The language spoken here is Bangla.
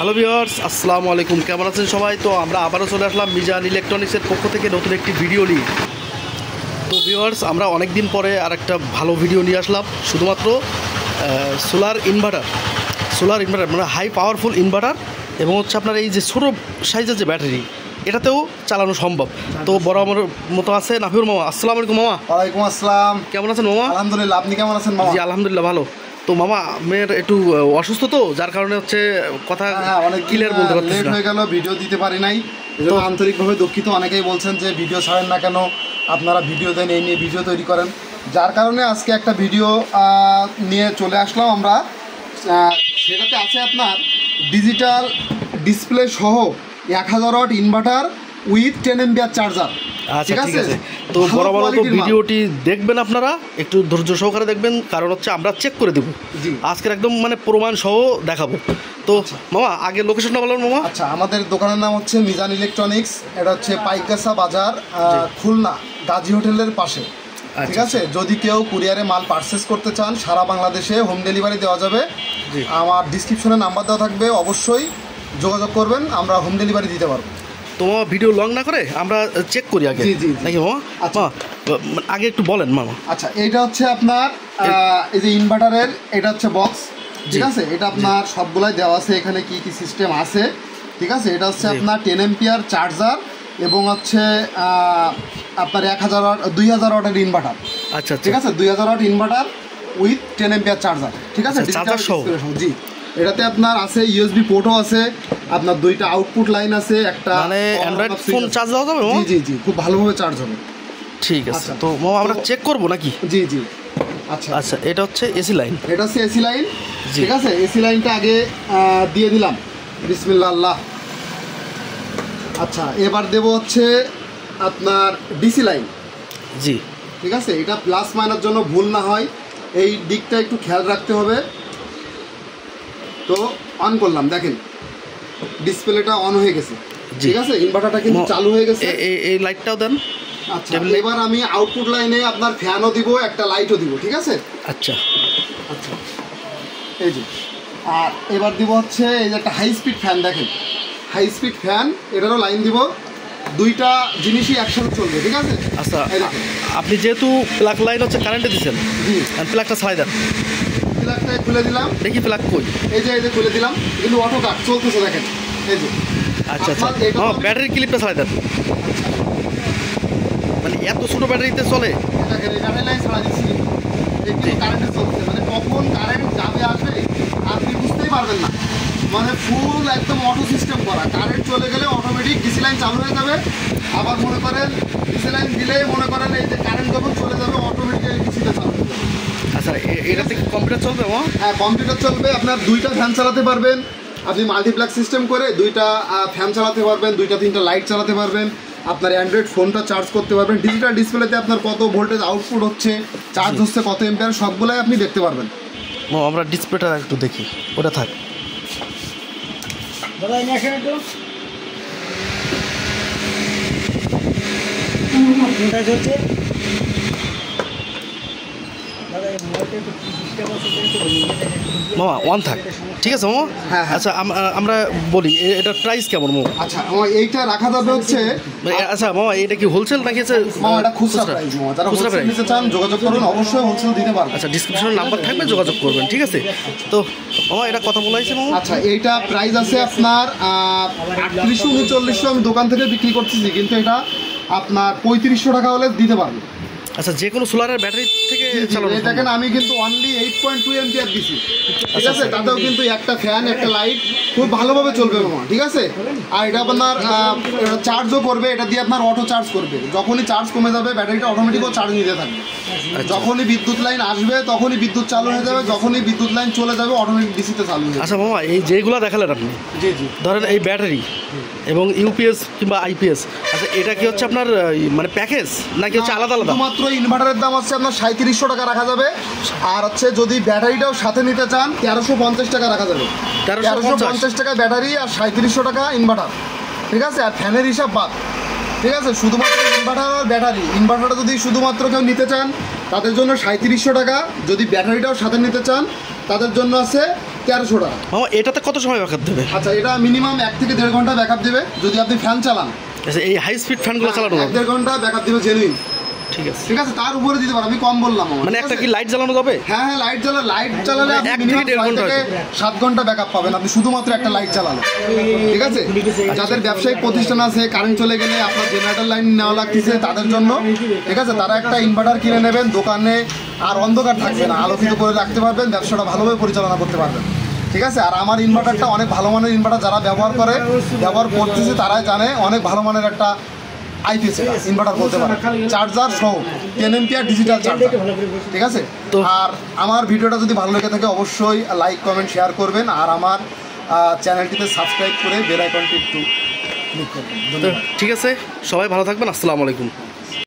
হ্যালো ভিওয়ার্স আসসালামু আলাইকুম কেমন আছেন সবাই? তো আমরা আবারও চলে আসলাম মিজান ইলেকট্রনিক্সের পক্ষ থেকে নতুন একটি ভিডিও নিয়ে। তো ভিওয়ার্স আমরা অনেক দিন পরে আর একটা ভালো ভিডিও নিয়ে আসলাম। শুধুমাত্র সোলার ইনভার্টার সোলার ইনভার্টার মানে হাই পাওয়ারফুল ইনভার্টার এবং হচ্ছে আপনার এই যে ছোটো সাইজের যে ব্যাটারি এটাতেও চালানো সম্ভব। তো বড় আমার মতো আছে নাফিউর মামা। আসসালামু আলাইকুম মামা। ওয়ালাইকুম আসসালাম। কেমন আছেন মামা? আলহামদুলিল্লাহ আপনি কেমন আছেন মামা? জি আলহামদুলিল্লাহ ভালো। তো মামা মেয়ের একটু অসুস্থ তো যার কারণে হচ্ছে কথা হ্যাঁ অনেক ক্লিয়ার বলতে পারতেছি লেট হয়ে গেল ভিডিও দিতে পারি নাই। এজন্য আন্তরিকভাবে দুঃখিত অনেকেই বলছেন যে ভিডিও ছাড়েন না কেন আপনারা ভিডিও দেন এই নিয়ে ভিডিও তৈরি করেন। যার কারণে আজকে একটা ভিডিও নিয়ে চলে আসলাম আমরা। সেটাতে আছে আপনার ডিজিটাল ডিসপ্লে সহ এক হাজার watt inverter with ten ampere charger আচ্ছা ঠিক আছে? তো বড় বড় তো ভিডিওটি দেখবেন আপনারা একটু ধৈর্য সহকারে দেখবেন কারণ হচ্ছে আমরা চেক করে দেবো। আজকের একদম মানে প্রমাণ সহ দেখাবো। তো মামা আগে লোকেশনটা বলুন মামা। আচ্ছা আমাদের দোকানের নাম হচ্ছে মিজান ইলেকট্রনিক্স এটা হচ্ছে পাইকাসা বাজার খুলনা গাজী হোটেলের পাশে। ঠিক আছে? যদি কেউ কুরিয়ারে মাল পারচেস করতে চান সারা বাংলাদেশে হোম ডেলিভারি দেওয়া যাবে। আমার ডিসক্রিপশনে নাম্বার দেওয়া থাকবে অবশ্যই যোগাযোগ করবেন আমরা হোম ডেলিভারি দিতে পারব। তো মামা ভিডিও লং না করে আমরা চেক করি আগে। নাকি মামা? আচ্ছা। আগে একটু বলেন মামা। আচ্ছা এইটা হচ্ছে আপনার এই যে ইনভার্টারের এটা হচ্ছে বক্স ঠিক আছে? এটা আপনার সবগুলাই দেওয়া আছে এখানে কি কি সিস্টেম আছে ঠিক আছে? এটা হচ্ছে আপনার টেন এমপিয়ার চার্জার এবং হচ্ছে আপনার এক হাজার ওয়াট দুই হাজার ওয়াটের ইনভার্টার আচ্ছা ঠিক আচ্ছা আছে? দুই হাজার watt inverter with ten ampere charger ঠিক আছে? আচ্ছা, জি। এটাতে আপনার আছে ইউএসবি পোর্টও আছে আপনার দুইটা আউটপুট লাইন আছে একটা মানে অ্যান্ড্রয়েড ফোন চার্জ দেওয়া যাবে জি জি জি খুব ভালোভাবে চার্জ হবে। ঠিক আছে। আচ্ছা। তো মামা আমরা চেক করব নাকি? জি জি। আচ্ছা। আচ্ছা এটা হচ্ছে এসি লাইন এটা হচ্ছে এসি লাইন ঠিক আছে? এসি লাইনটা আগে দিয়ে দিলাম। বিসমিল্লা আল্লাহ আচ্ছা এবার দেব হচ্ছে আপনার ডিসি লাইন জি। ঠিক আছে? এটা প্লাস মাইনার জন্য ভুল না হয়। এই দিকটা একটু খেয়াল রাখতে হবে। তো অন করলাম দেখেন। ডিসপ্লেটা অন হয়ে গেছে। ঠিক আছে? ইনভার্টারটা কিন্তু চালু হয়ে গেছে। এই লাইটটাও দেন। আচ্ছা এবার আমি আউটপুট লাইনে আপনার ফ্যানও দিব একটা লাইটও দিব ঠিক আছে? আচ্ছা। আচ্ছা। এই যে। আর এবার দিব হচ্ছে এই যে একটা হাই স্পিড ফ্যান দেখেন। হাই স্পিড ফ্যান এটারও লাইন দিব। দুইটা জিনিসই একসাথে চলবে ঠিক আছে? আচ্ছা আপনি যেহেতু প্লাগ লাইন হচ্ছে কারেন্টে দিচ্ছেন জি। প্লাগটা ছাড়াই দেন। প্লাগটা খুলে দিলাম। দেখি প্লাগ কই? এই যে এই যে খুলে দিলাম। কিন্তু অটো কাট চলতেছে দেখেন। এই যে। আচ্ছা আচ্ছা। এটা ও ব্যাটারি ক্লিপটা ছাড়াই দেন। মানে এত ছোটো ব্যাটারিতে চলে? দেখেন এই লাইন ছাড়া দিচ্ছি। কারেন্টে চলছে। মানে কখন কারেন্ট যাবে আসবে আপনি বুঝতেই পারবেন না। মানে ফুল একদম অটো সিস্টেম করা। কারেন্ট চলে গেলে অটোমেটিক ডিসি লাইন চালু হয়ে যাবে। আবার মনে করেন ডিসি লাইন দিলেই মনে করেন এই যে কারেন্ট যখন চলে যাবে অটোমেটিক্যালি ডিসিটা চালু হয়ে যাবে আচ্ছা এ- এটাতে কি কম্পিউটার চলবে ও হ্যাঁ কম্পিউটার চলবে। আপনার দুইটা ফ্যান চালাতে পারবেন। আপনি মাল্টিপ্লাক সিস্টেম করে দুইটা ফ্যান চালাতে পারবেন দুইটা তিনটা লাইট চালাতে পারবেন। আপনার অ্যান্ড্রয়েড ফোনটা চার্জ করতে পারবেন। ডিজিটাল ডিসপ্লেতে আপনার কত ভোল্টেজ আউটপুট হচ্ছে চার্জ হচ্ছে কত এম্পিয়ার সবগুলাই আপনি দেখতে পারবেন। ও আমরা ডিসপ্লেটা একটু দেখি। ওটা থাক। দাদা আসেন একটু চলছে দাদা এই মোবাইলটা একটু সিস্টেম আছে তো একটু বলুন। এটা একটু মামা ওয়ান থাক ঠিক আছে মামা? হ্যাঁ, হ্যাঁ। আচ্ছা আমরা বলি এ- এটার প্রাইস কেমন মামা? আচ্ছা এইটা রাখা যাবে হচ্ছে মানে আচ্ছা মামা এটা কি হোলসেল নাকি হচ্ছে মামা এটা খুচরা প্রাইস মামা। যারা খুচরা প্রাইস নিতে চান যোগাযোগ করুন অবশ্যই হোলসেল দিতে পারবেন। আচ্ছা ডিসক্রিপশনে নাম্বার থাকবে যোগাযোগ করবেন ঠিক আছে? তো মামা এটা কথা বলা হয়েছে মামা? আচ্ছা এইটা প্রাইস আছে আপনার আটত্রিশশো উনচল্লিশশো আমি দোকান থেকে বিক্রি করতেছি কিন্তু এটা আপনার পঁয়ত্রিশশো টাকা হলে দিতে পারব। আচ্ছা যে কোনো সোলারের ব্যাটারি থেকে চালানো দেখেন আমি কিন্তু only eight point two ampere দিছি। ঠিক আছে? তাতেও কিন্তু একটা ফ্যান একটা লাইট খুব ভালোভাবে চলবে মামা ঠিক আছে? আর এটা আপনার চার্জও করবে এটা দিয়ে আপনার অটো চার্জ করবে। যখনই চার্জ কমে যাবে ব্যাটারিটা অটোমেটিকও চার্জ নিতে থাকবে। যখনই বিদ্যুৎ লাইন আসবে তখনই বিদ্যুৎ চালু হয়ে যাবে যখনই বিদ্যুৎ লাইন চলে যাবে অটোমেটিক ডিসিতে চালু হয়ে আচ্ছা মামা এই যেগুলো দেখালেন আপনি জি জি। ধরেন এই ব্যাটারি এবং ইউপিএস কিংবা আইপিএস আচ্ছা এটা কি হচ্ছে আপনার মানে প্যাকেজ নাকি হচ্ছে আলাদা আলাদা? শুধুমাত্র ইনভার্টারের দাম হচ্ছে আপনার সাঁত্রিশশো টাকা রাখা যাবে আর হচ্ছে যদি ব্যাটারিটাও সাথে নিতে চান তেরোশো পঞ্চাশ টাকা রাখা যাবে। 1350 তেরোশো পঞ্চাশ টাকা ব্যাটারি আর সাঁত্রিশশো টাকা ইনভার্টার ঠিক আছে? আর ফ্যানের হিসাব বাদ। ঠিক আছে শুধুমাত্র ইনভার্টার আর ব্যাটারি ইনভার্টারটা যদি শুধুমাত্র কেউ নিতে চান তাদের জন্য সাঁত্রিশশো টাকা। যদি ব্যাটারিটাও সাথে নিতে চান তাদের জন্য আছে তেরোশো টাকা। মামা এটাতে কত সময় ব্যাকআপ দেবে? আচ্ছা এটা মিনিমাম এক থেকে দেড় ঘণ্টা ব্যাকআপ দেবে। যদি আপনি ফ্যান চালান আচ্ছা এই হাই স্পিড ফ্যানগুলো চালানো এক দেড় ঘণ্টা ব্যাকআপ দেবে জেনুইন ঠিক আছে। ঠিক আছে তার উপরে দিতে পারো আমি কম বললাম মানে একটা কি লাইট জ্বালানো যাবে? হ্যাঁ হ্যাঁ লাইট জ্বালা আপনি মিনিমাম থেকে সাত ঘণ্টা ব্যাকআপ পাবেন। আপনি শুধুমাত্র একটা লাইট ঠিক আছে? যাদের ব্যবসায়িক প্রতিষ্ঠান আছে কারেন্ট চলে গেলে আপনার জেনারেটর লাইন নেওয়া লাগতেছে তাদের জন্য। ঠিক আছে? তারা একটা ইনভার্টার কিনে নেবেন দোকানে আর অন্ধকার থাকবে না। আলোকিত করে রাখতে পারবেন ব্যবসাটা ভালোভাবে পরিচালনা করতে পারবেন। ঠিক আছে? আর আমার ইনভার্টারটা অনেক ভালো মানের ইনভার্টার যারা ব্যবহার করে ব্যবহার করতেছে তারাই জানে অনেক ভালো মানের একটা আইপিএস ইনভার্টার বলতে পারেন চার্জার সহ টেন ডিজিটাল চার্জার ঠিক আছে? তো- আর আমার ভিডিওটা যদি ভালো লেগে থাকে অবশ্যই লাইক কমেন্ট শেয়ার করবেন। আর আমার চ্যানেলটিতে সাবস্ক্রাইব করে বেল আইকনটি একটু ক্লিক করবেন। ঠিক আছে? সবাই ভালো থাকবেন। আসসালামু আলাইকুম।